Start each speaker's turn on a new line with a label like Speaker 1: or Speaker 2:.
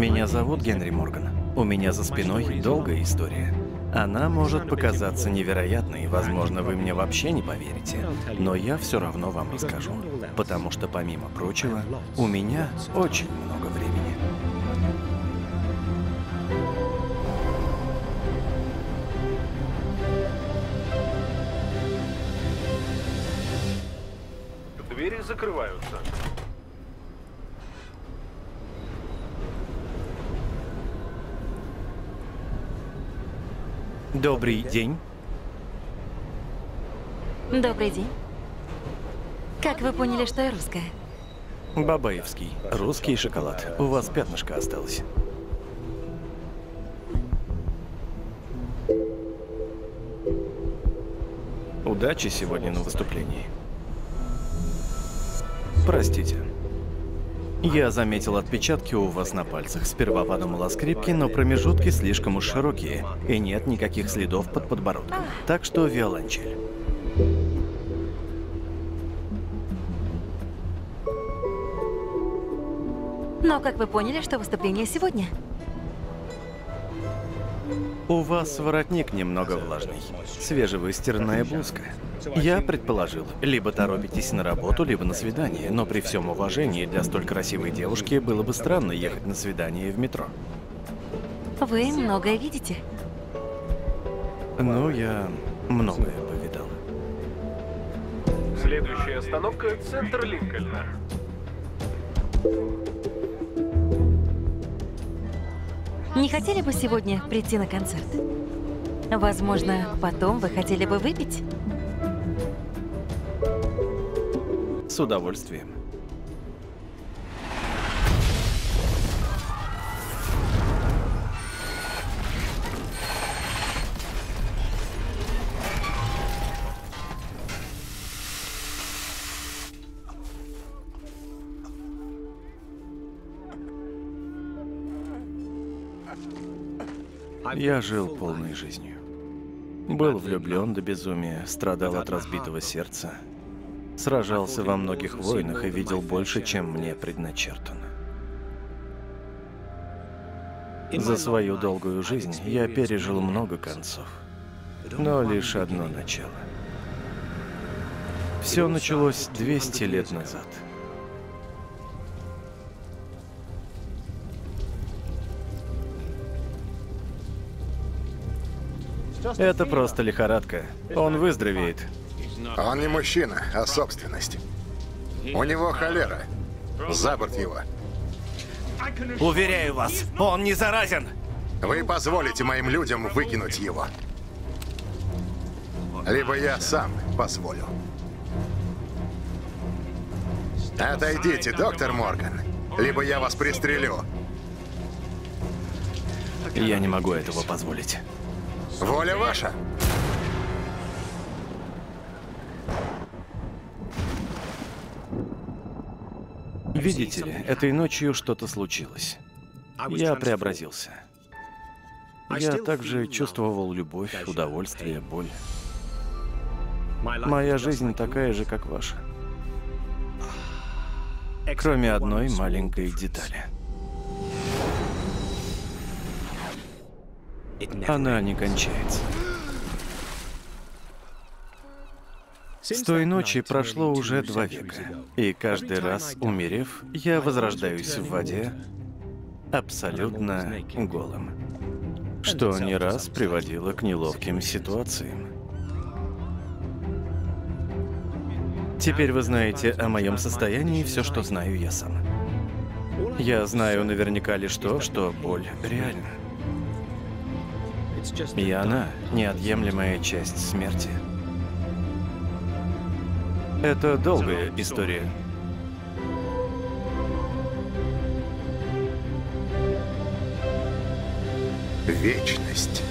Speaker 1: Меня зовут Генри Морган. У меня за спиной долгая история. Она может показаться невероятной, возможно, вы мне вообще не поверите, но я все равно вам расскажу, потому что, помимо прочего, у меня очень много времени.
Speaker 2: Двери закрываются.
Speaker 1: Добрый день.
Speaker 3: Добрый день. Как вы поняли, что я русская?
Speaker 1: Бабаевский. Русский шоколад. У вас пятнышко осталось. Удачи сегодня на выступлении. Простите. Я заметил отпечатки у вас на пальцах. Сперва подумал о скрипке, но промежутки слишком уж широкие, и нет никаких следов под подбородком. Так что виолончель.
Speaker 3: Но как вы поняли, что выступление сегодня?
Speaker 1: У вас воротник немного влажный. Свежевыстиранная блузка. Я предположил, либо торопитесь на работу, либо на свидание, но при всем уважении для столь красивой девушки было бы странно ехать на свидание в метро.
Speaker 3: Вы многое видите.
Speaker 1: Ну, я многое повидал.
Speaker 2: Следующая остановка — центр Линкольна.
Speaker 3: Не хотели бы сегодня прийти на концерт? Возможно, потом вы хотели бы выпить?
Speaker 1: С удовольствием. Я жил полной жизнью. Был влюблен до безумия, страдал от разбитого сердца, сражался во многих войнах и видел больше, чем мне предначертано. За свою долгую жизнь я пережил много концов, но лишь одно начало. Все началось 200 лет назад. Это просто лихорадка. Он выздоровеет.
Speaker 4: Он не мужчина, а собственность. У него холера. За борт его.
Speaker 1: Уверяю вас, он не заразен.
Speaker 4: Вы позволите моим людям выкинуть его. Либо я сам позволю. Отойдите, доктор Морган. Либо я вас пристрелю.
Speaker 1: Я не могу этого позволить.
Speaker 4: Воля ваша.
Speaker 1: Видите ли, этой ночью что-то случилось. Я преобразился. Я также чувствовал любовь, удовольствие, боль. Моя жизнь такая же, как ваша. Кроме одной маленькой детали. Она не кончается. С той ночи прошло уже два века, и каждый раз, умерев, я возрождаюсь в воде абсолютно голым, что не раз приводило к неловким ситуациям. Теперь вы знаете о моем состоянии все, что знаю я сам. Я знаю наверняка лишь то, что боль реальна. И она — неотъемлемая часть смерти. Это долгая история.
Speaker 4: Вечность.